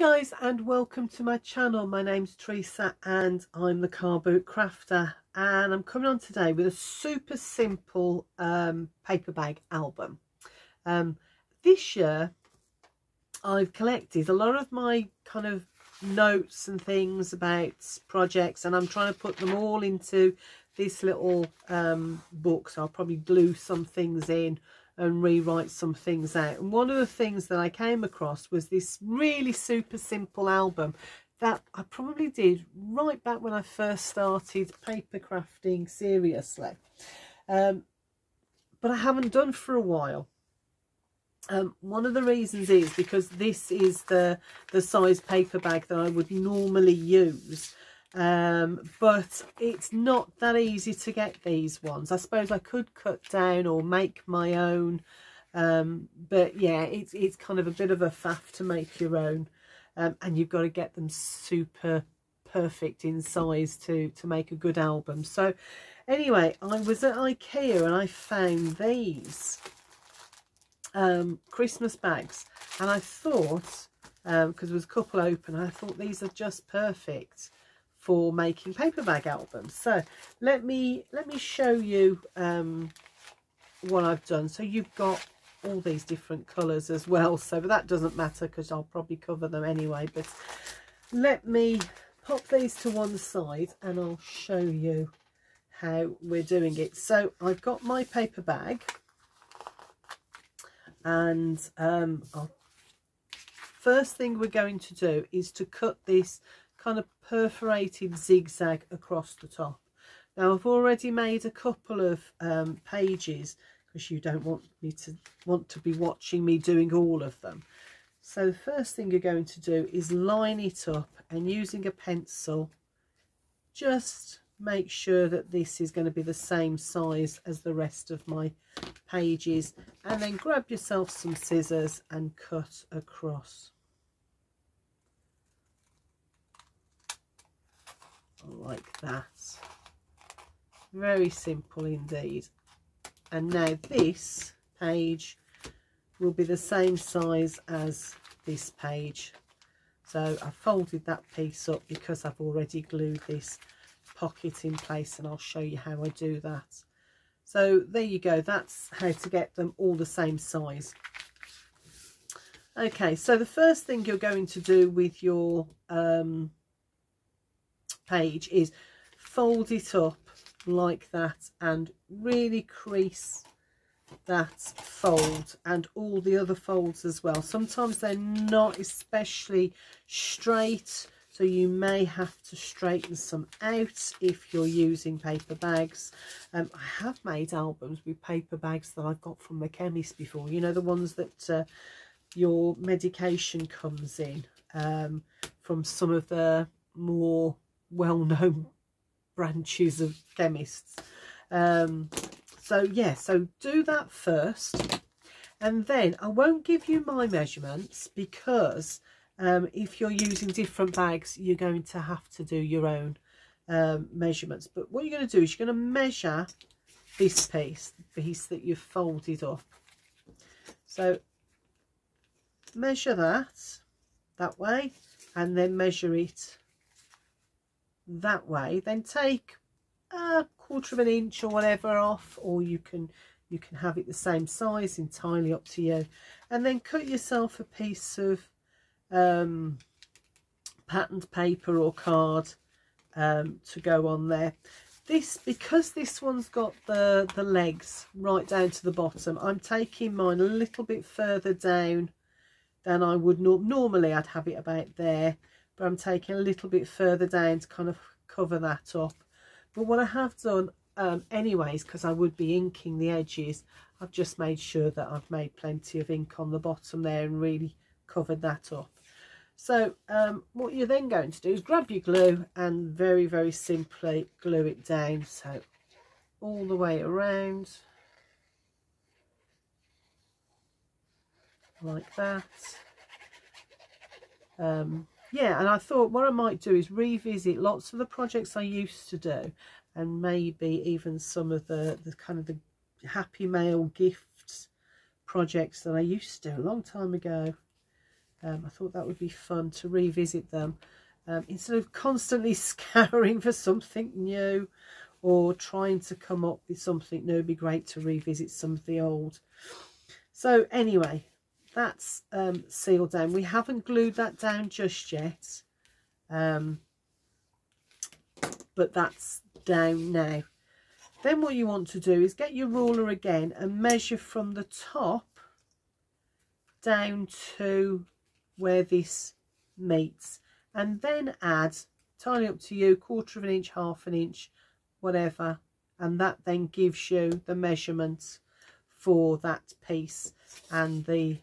guys and welcome to my channel. My name's Theresa and I'm the car boot crafter and I'm coming on today with a super simple um, paper bag album. Um, this year I've collected a lot of my kind of notes and things about projects and I'm trying to put them all into this little um, book so I'll probably glue some things in and rewrite some things out. And one of the things that I came across was this really super simple album that I probably did right back when I first started paper crafting seriously. Um, but I haven't done for a while. Um, one of the reasons is because this is the, the size paper bag that I would normally use um but it's not that easy to get these ones. I suppose i could cut down or make my own um but yeah it's it's kind of a bit of a faff to make your own. Um, and you've got to get them super perfect in size to to make a good album. So anyway i was at ikea and i found these um christmas bags. And i thought um because there was a couple open i thought these are just perfect for making paper bag albums. So let me let me show you um, what I've done. So you've got all these different colours as well. So but that doesn't matter because I'll probably cover them anyway. But let me pop these to one side and I'll show you how we're doing it. So I've got my paper bag and um, first thing we're going to do is to cut this kind of perforated zigzag across the top. Now I've already made a couple of um, pages because you don't want me to want to be watching me doing all of them. So the first thing you're going to do is line it up and using a pencil just make sure that this is going to be the same size as the rest of my pages and then grab yourself some scissors and cut across. Like that. Very simple indeed. And now this page will be the same size as this page. So I folded that piece up because I've already glued this pocket in place and I'll show you how I do that. So there you go that's how to get them all the same size. Okay so the first thing you're going to do with your um, page is fold it up like that and really crease that fold and all the other folds as well. Sometimes they're not especially straight so you may have to straighten some out if you're using paper bags. Um, i have made albums with paper bags that i've got from the chemist before you know the ones that uh, your medication comes in um, from some of the more well-known branches of chemists. Um, so yeah, so do that first. And then I won't give you my measurements because um, if you're using different bags, you're going to have to do your own um, measurements. But what you're going to do is you're going to measure this piece, the piece that you've folded up. So measure that that way and then measure it that way then take a quarter of an inch or whatever off or you can you can have it the same size entirely up to you. And then cut yourself a piece of um, patterned paper or card um, to go on there. This because this one's got the the legs right down to the bottom I'm taking mine a little bit further down than I would no normally I'd have it about there but I'm taking a little bit further down to kind of cover that up. But what I have done um, anyways because I would be inking the edges I've just made sure that I've made plenty of ink on the bottom there and really covered that up. So um, what you're then going to do is grab your glue and very very simply glue it down. So all the way around. Like that. Um, yeah and I thought what I might do is revisit lots of the projects I used to do and maybe even some of the, the kind of the happy mail gifts projects that I used to do a long time ago. Um, I thought that would be fun to revisit them. Um, instead of constantly scouring for something new or trying to come up with something new it'd be great to revisit some of the old. So anyway that's um, sealed down. We haven't glued that down just yet um, but that's down now. Then what you want to do is get your ruler again and measure from the top down to where this meets and then add tiny up to you quarter of an inch half an inch whatever and that then gives you the measurements for that piece and the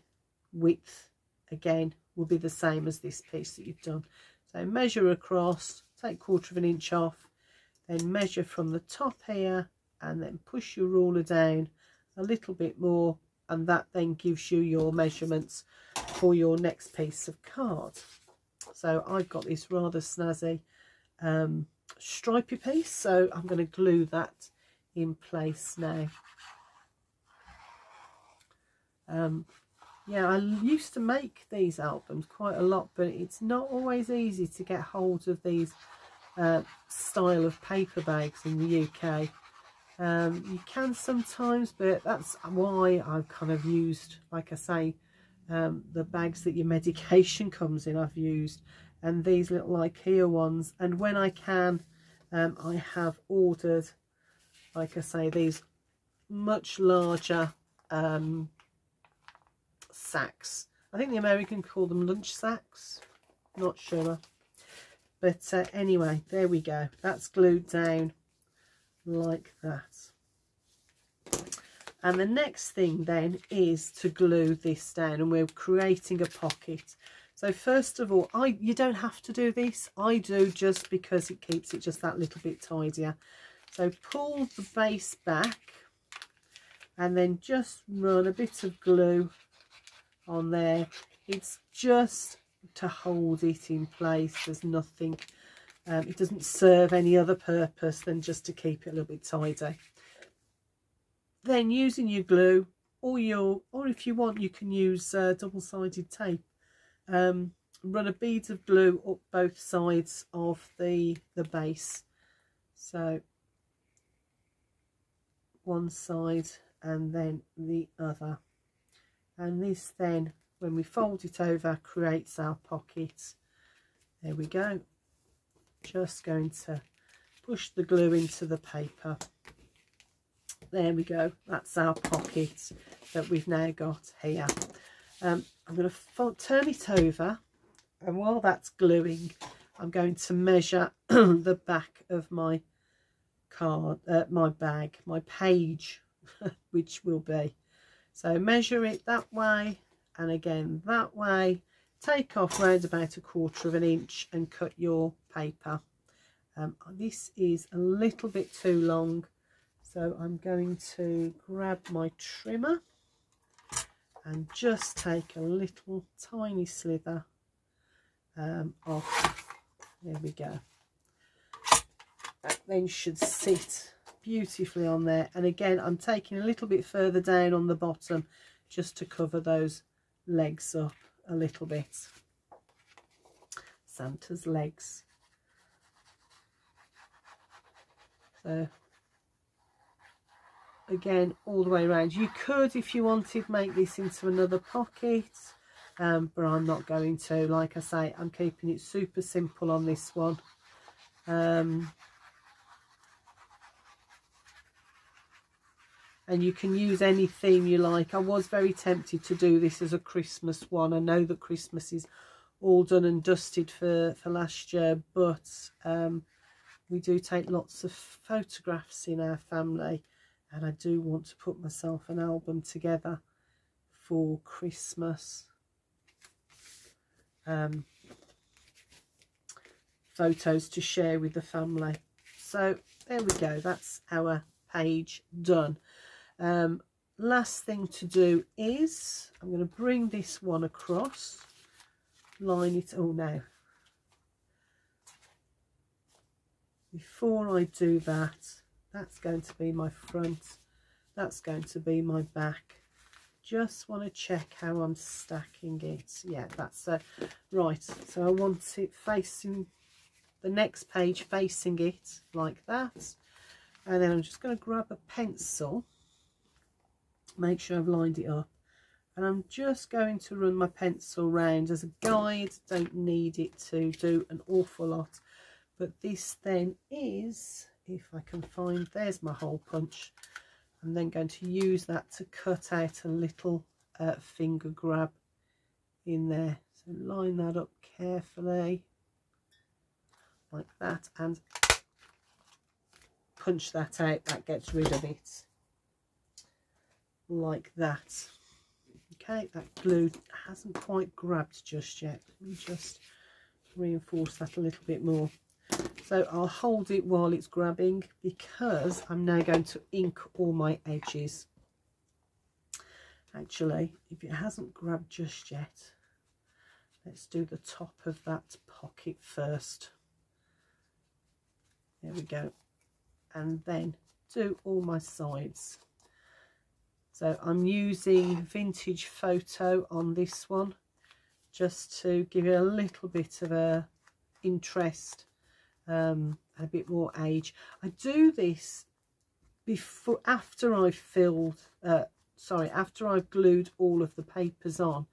width again will be the same as this piece that you've done. So measure across take quarter of an inch off then measure from the top here and then push your ruler down a little bit more and that then gives you your measurements for your next piece of card. So I've got this rather snazzy um, stripy piece so I'm going to glue that in place now. Um, yeah I used to make these albums quite a lot but it's not always easy to get hold of these uh, style of paper bags in the UK um, you can sometimes but that's why I've kind of used like I say um, the bags that your medication comes in I've used and these little Ikea ones and when I can um, I have ordered like I say these much larger um, sacks. I think the American call them lunch sacks. Not sure. But uh, anyway there we go. That's glued down like that. And the next thing then is to glue this down and we're creating a pocket. So first of all i you don't have to do this. I do just because it keeps it just that little bit tidier. So pull the base back and then just run a bit of glue on there. It's just to hold it in place. There's nothing um, it doesn't serve any other purpose than just to keep it a little bit tidy. Then using your glue or your or if you want you can use uh, double-sided tape. Um, run a bead of glue up both sides of the the base. So one side and then the other and this then when we fold it over creates our pocket. There we go. Just going to push the glue into the paper. There we go. That's our pocket that we've now got here. Um, I'm going to turn it over and while that's gluing I'm going to measure the back of my card uh, my bag my page which will be so measure it that way and again that way take off round about a quarter of an inch and cut your paper um, this is a little bit too long so I'm going to grab my trimmer and just take a little tiny slither um, off. There we go. That then should sit beautifully on there. And again, I'm taking a little bit further down on the bottom just to cover those legs up a little bit. Santa's legs. So again all the way around you could if you wanted make this into another pocket um, but I'm not going to like I say I'm keeping it super simple on this one um, and you can use any theme you like. I was very tempted to do this as a Christmas one. I know that Christmas is all done and dusted for for last year but um, we do take lots of photographs in our family and I do want to put myself an album together for Christmas. Um, photos to share with the family. So there we go. That's our page done um, last thing to do is I'm going to bring this one across line it all oh, now before I do that that's going to be my front that's going to be my back just want to check how I'm stacking it. Yeah, that's uh, right. So I want it facing the next page, facing it like that. And then I'm just going to grab a pencil, make sure I've lined it up. And I'm just going to run my pencil round as a guide. Don't need it to do an awful lot. But this then is, if I can find, there's my hole punch. I'm then going to use that to cut out a little uh, finger grab in there. So line that up carefully like that and punch that out. That gets rid of it like that. Okay, that glue hasn't quite grabbed just yet. Let me just reinforce that a little bit more. So I'll hold it while it's grabbing because I'm now going to ink all my edges. Actually, if it hasn't grabbed just yet, let's do the top of that pocket first. There we go. And then do all my sides. So I'm using vintage photo on this one just to give it a little bit of a interest um, a bit more age. I do this before, after I've filled, uh, sorry, after I've glued all of the papers on,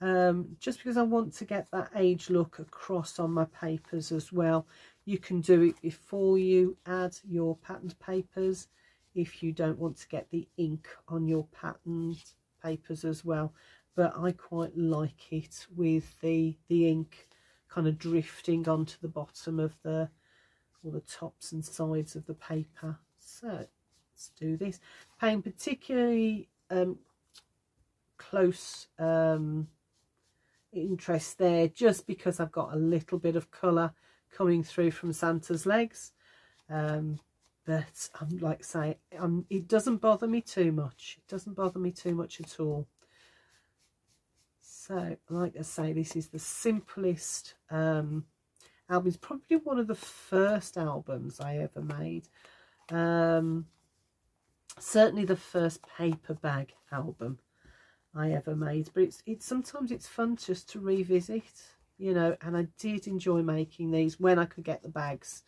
um, just because I want to get that age look across on my papers as well. You can do it before you add your patterned papers if you don't want to get the ink on your patterned papers as well. But I quite like it with the, the ink kind of drifting onto the bottom of the or the tops and sides of the paper. So let's do this. Paying particularly um, close um, interest there just because I've got a little bit of colour coming through from Santa's legs. Um, but I'm like say I'm, it doesn't bother me too much it doesn't bother me too much at all so, like I say, this is the simplest um, album. It's probably one of the first albums I ever made. Um, certainly the first paper bag album I ever made. But it's, it's sometimes it's fun just to revisit, you know, and I did enjoy making these when I could get the bags.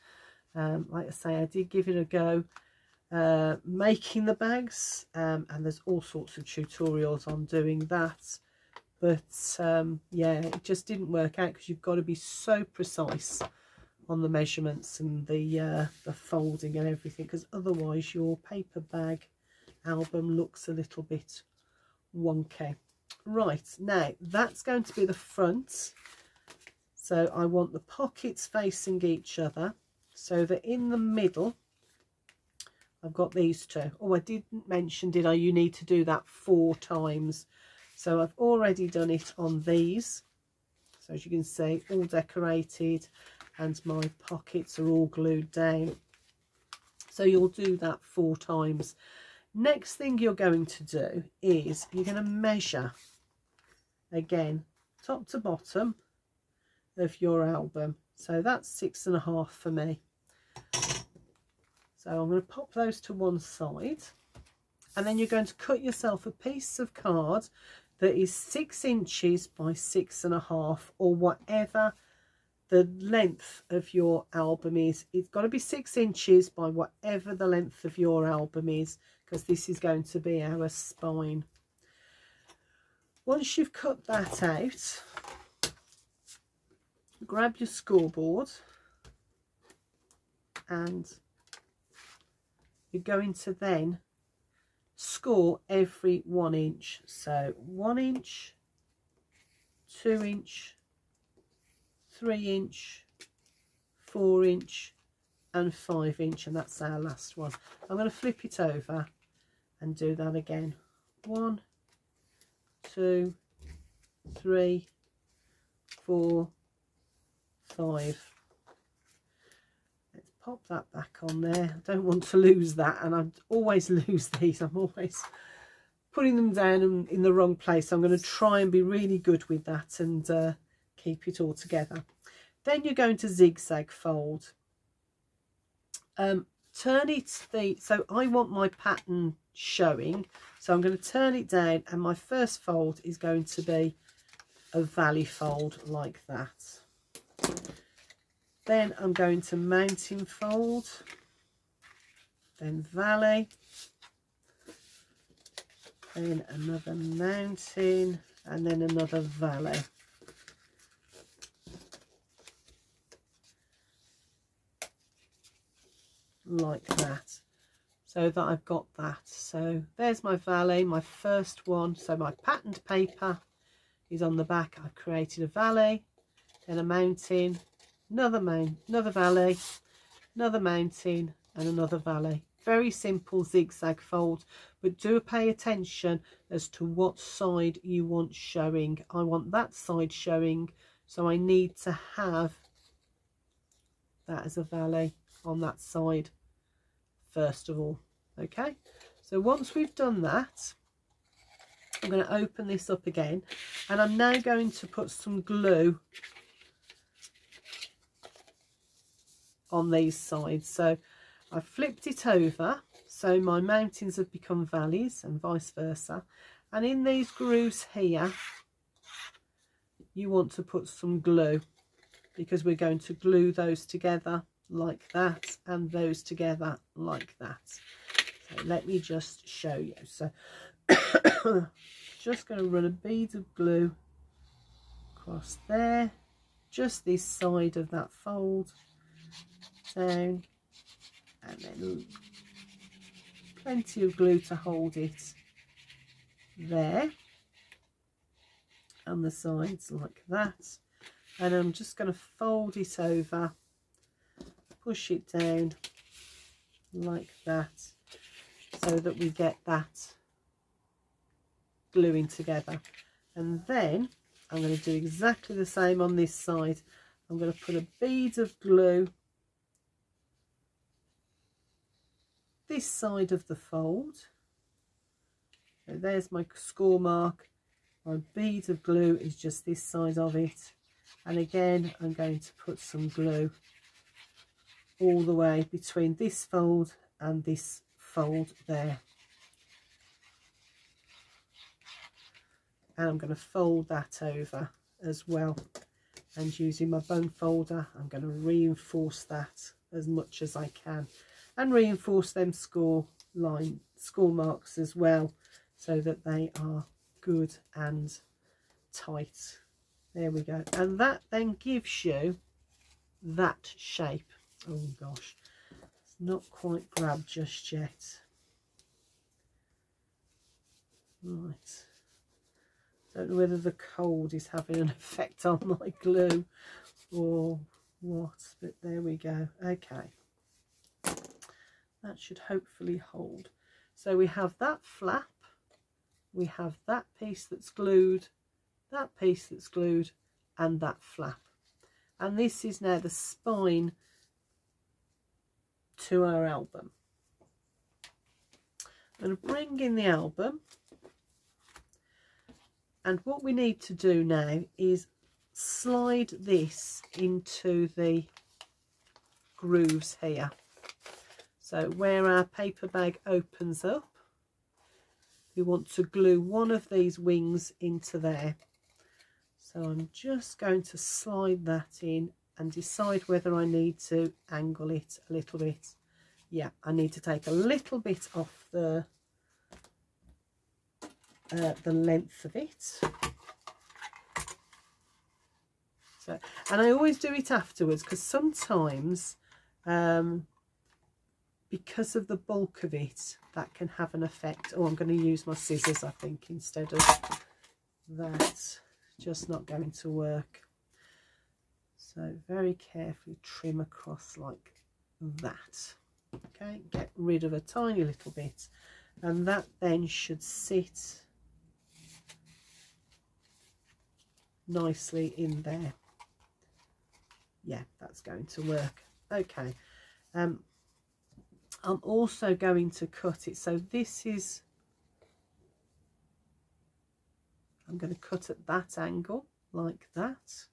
Um, like I say, I did give it a go uh, making the bags um, and there's all sorts of tutorials on doing that. But um, yeah it just didn't work out because you've got to be so precise on the measurements and the uh, the folding and everything because otherwise your paper bag album looks a little bit wonky. Right now that's going to be the front. So I want the pockets facing each other so that in the middle I've got these two. Oh, I didn't mention, did I? You need to do that four times so I've already done it on these. So as you can see, all decorated and my pockets are all glued down. So you'll do that four times. Next thing you're going to do is you're going to measure again, top to bottom of your album. So that's six and a half for me. So I'm going to pop those to one side and then you're going to cut yourself a piece of card that is six inches by six and a half or whatever the length of your album is. It's got to be six inches by whatever the length of your album is because this is going to be our spine. Once you've cut that out, grab your scoreboard and you're going to then score every one inch. So one inch two inch three inch four inch and five inch and that's our last one. I'm going to flip it over and do that again. One two three four five pop that back on there. I don't want to lose that and I always lose these. I'm always putting them down in the wrong place. I'm going to try and be really good with that and uh, keep it all together. Then you're going to zigzag fold. Um, turn it the so I want my pattern showing so I'm going to turn it down and my first fold is going to be a valley fold like that then I'm going to mountain fold. Then valley. Then another mountain. And then another valley. Like that. So that I've got that. So there's my valley my first one. So my patterned paper is on the back. I've created a valley then a mountain another mountain another valley another mountain and another valley. Very simple zigzag fold but do pay attention as to what side you want showing. I want that side showing so I need to have that as a valley on that side first of all. Okay? So once we've done that I'm going to open this up again and I'm now going to put some glue on these sides. So I've flipped it over so my mountains have become valleys and vice versa. And in these grooves here you want to put some glue because we're going to glue those together like that and those together like that. So let me just show you. So just going to run a bead of glue across there just this side of that fold down and then plenty of glue to hold it there and the sides like that. And I'm just going to fold it over push it down like that so that we get that gluing together. And then I'm going to do exactly the same on this side. I'm going to put a bead of glue this side of the fold. So there's my score mark. My bead of glue is just this side of it. And again I'm going to put some glue all the way between this fold and this fold there. And I'm going to fold that over as well. And using my bone folder I'm going to reinforce that as much as I can and reinforce them score line score marks as well so that they are good and tight. There we go. And that then gives you that shape. Oh gosh. It's not quite grabbed just yet. Right. Don't know whether the cold is having an effect on my glue or what but there we go. Okay that should hopefully hold so we have that flap we have that piece that's glued that piece that's glued and that flap and this is now the spine to our album. I'm going to bring in the album and what we need to do now is slide this into the grooves here. So where our paper bag opens up, we want to glue one of these wings into there. So I'm just going to slide that in and decide whether I need to angle it a little bit. Yeah, I need to take a little bit off the uh, the length of it. So, and I always do it afterwards because sometimes, um, because of the bulk of it, that can have an effect. Oh, I'm going to use my scissors, I think, instead of that. Just not going to work. So very carefully trim across like that. Okay, get rid of a tiny little bit. And that then should sit nicely in there. Yeah, that's going to work. Okay. Um, I'm also going to cut it. So this is, I'm going to cut at that angle like that.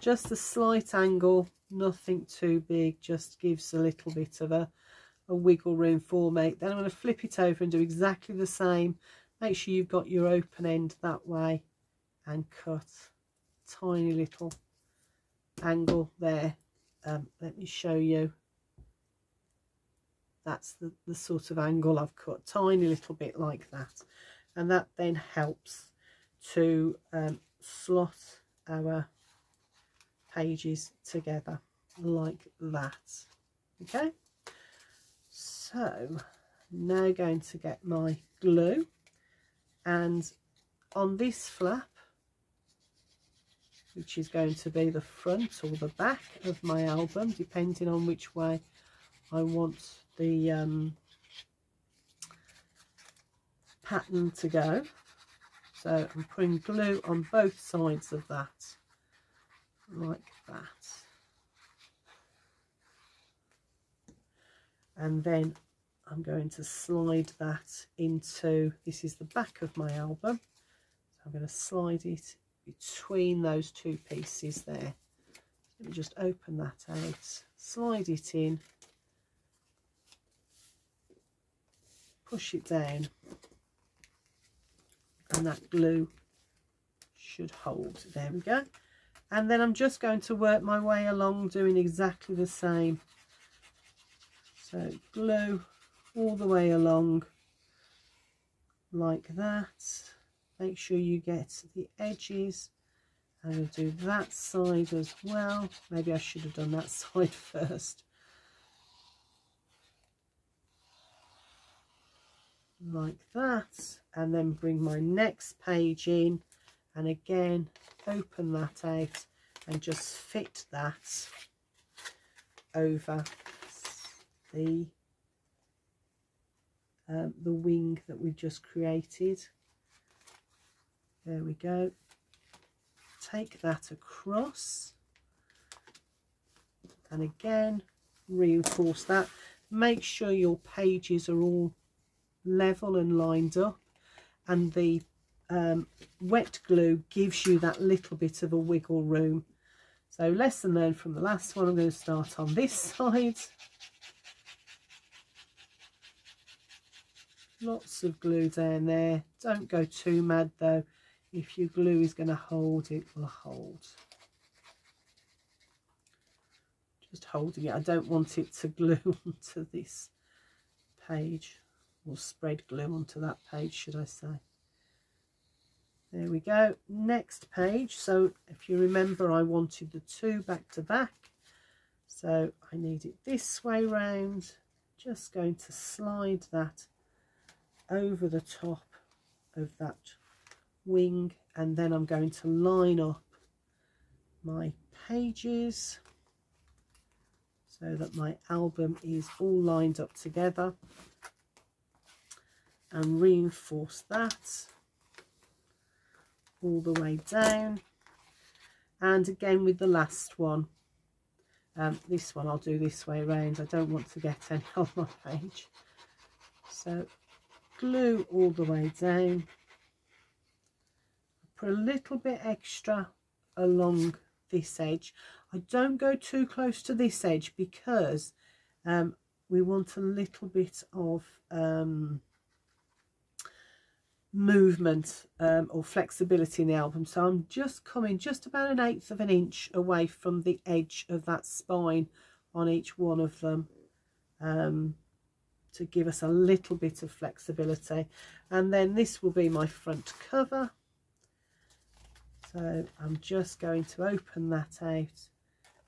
Just a slight angle nothing too big just gives a little bit of a, a wiggle room for me. Then I'm going to flip it over and do exactly the same. Make sure you've got your open end that way and cut. Tiny little angle there um, let me show you. That's the, the sort of angle I've cut tiny little bit like that. And that then helps to um, slot our pages together like that. Okay? So now going to get my glue. And on this flap which is going to be the front or the back of my album depending on which way I want the um, pattern to go. So I'm putting glue on both sides of that like that. And then I'm going to slide that into this is the back of my album. So I'm going to slide it between those two pieces there. Let me just open that out. Slide it in. Push it down. And that glue should hold. There we go. And then I'm just going to work my way along doing exactly the same. So glue all the way along like that make sure you get the edges. I'm going to do that side as well. Maybe I should have done that side first. Like that. And then bring my next page in. And again open that out and just fit that over the um, the wing that we've just created there we go. Take that across. And again reinforce that. Make sure your pages are all level and lined up. And the um, wet glue gives you that little bit of a wiggle room. So lesson learned from the last one. I'm going to start on this side. Lots of glue down there. Don't go too mad though if your glue is going to hold it will hold. Just holding it. I don't want it to glue onto this page or spread glue onto that page should I say. There we go. Next page. So if you remember I wanted the two back to back. So I need it this way round. Just going to slide that over the top of that wing and then I'm going to line up my pages so that my album is all lined up together and reinforce that all the way down. And again with the last one. Um, this one I'll do this way around. I don't want to get any on my page. So glue all the way down a little bit extra along this edge. I don't go too close to this edge because um, we want a little bit of um, movement um, or flexibility in the album. So I'm just coming just about an eighth of an inch away from the edge of that spine on each one of them um, to give us a little bit of flexibility. And then this will be my front cover so I'm just going to open that out.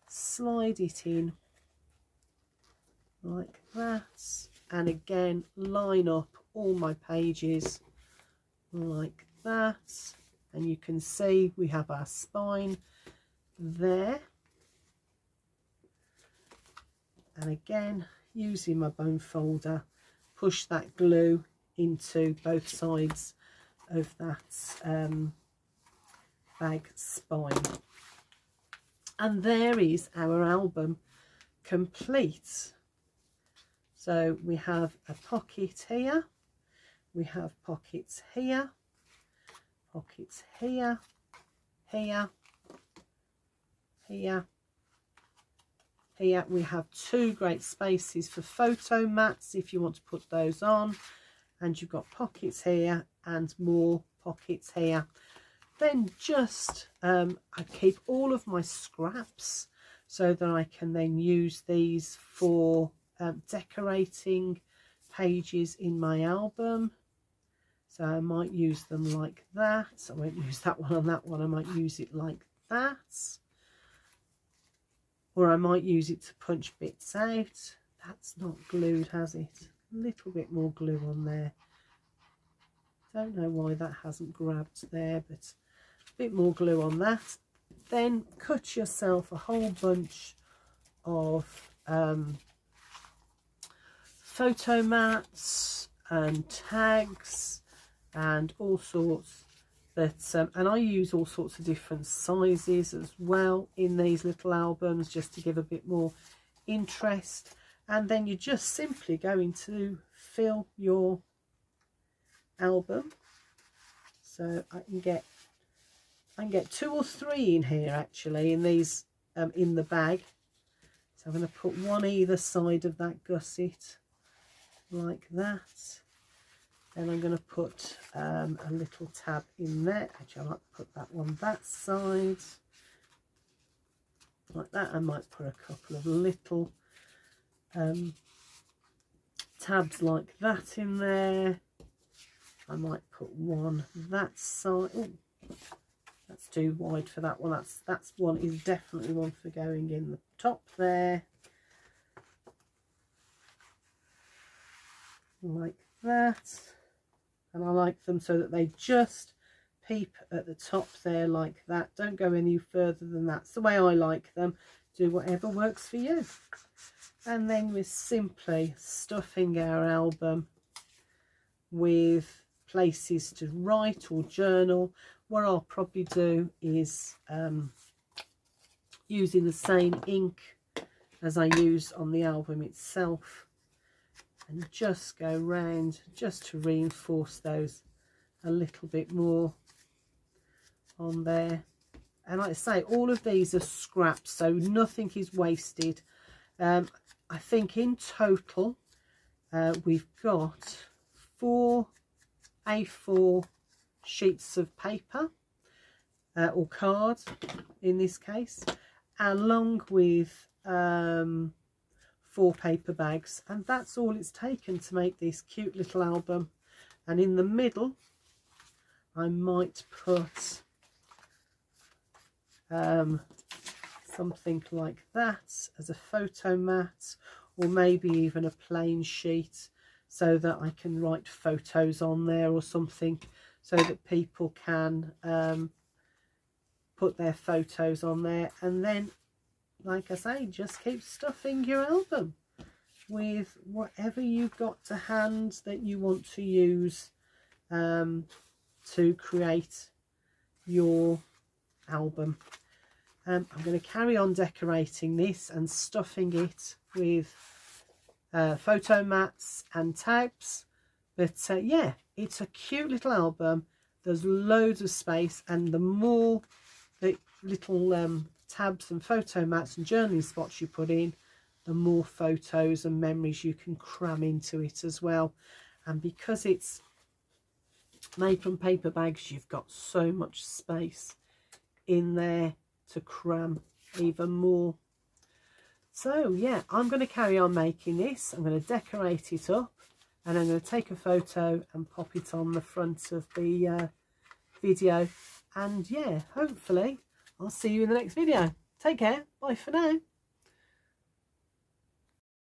Slide it in. Like that. And again line up all my pages like that. And you can see we have our spine there. And again using my bone folder push that glue into both sides of that um, bag spine. And there is our album complete. So we have a pocket here we have pockets here, pockets here, here, here, here. We have two great spaces for photo mats if you want to put those on. And you've got pockets here and more pockets here then just um, I keep all of my scraps so that I can then use these for um, decorating pages in my album. So I might use them like that. I won't use that one on that one. I might use it like that. Or I might use it to punch bits out. That's not glued has it? A little bit more glue on there. Don't know why that hasn't grabbed there but a bit more glue on that. Then cut yourself a whole bunch of um, photo mats and tags and all sorts that um, and I use all sorts of different sizes as well in these little albums just to give a bit more interest. And then you're just simply going to fill your album. So I can get I get two or three in here actually in these um, in the bag. So I'm going to put one either side of that gusset like that. Then I'm going to put um, a little tab in there. Actually I might put that one that side. Like that I might put a couple of little um, tabs like that in there. I might put one that side. Ooh, that's too wide for that one. That's that's one is definitely one for going in the top there. Like that. And I like them so that they just peep at the top there like that. Don't go any further than that. It's the way I like them. Do whatever works for you. And then we're simply stuffing our album with places to write or journal what I'll probably do is um, using the same ink as I use on the album itself and just go round just to reinforce those a little bit more on there. And like I say all of these are scraps so nothing is wasted. Um, I think in total uh, we've got four A4 sheets of paper uh, or card in this case along with um, four paper bags. And that's all it's taken to make this cute little album. And in the middle I might put um, something like that as a photo mat or maybe even a plain sheet so that I can write photos on there or something so that people can um, put their photos on there and then like I say, just keep stuffing your album with whatever you've got to hand that you want to use um, to create your album. Um, I'm going to carry on decorating this and stuffing it with uh, photo mats and tags. But uh, yeah, it's a cute little album. There's loads of space and the more the little um, tabs and photo mats and journaling spots you put in, the more photos and memories you can cram into it as well. And because it's made from paper bags, you've got so much space in there to cram even more. So yeah, I'm going to carry on making this. I'm going to decorate it up and I'm going to take a photo and pop it on the front of the uh, video. And yeah, hopefully I'll see you in the next video. Take care. Bye for now.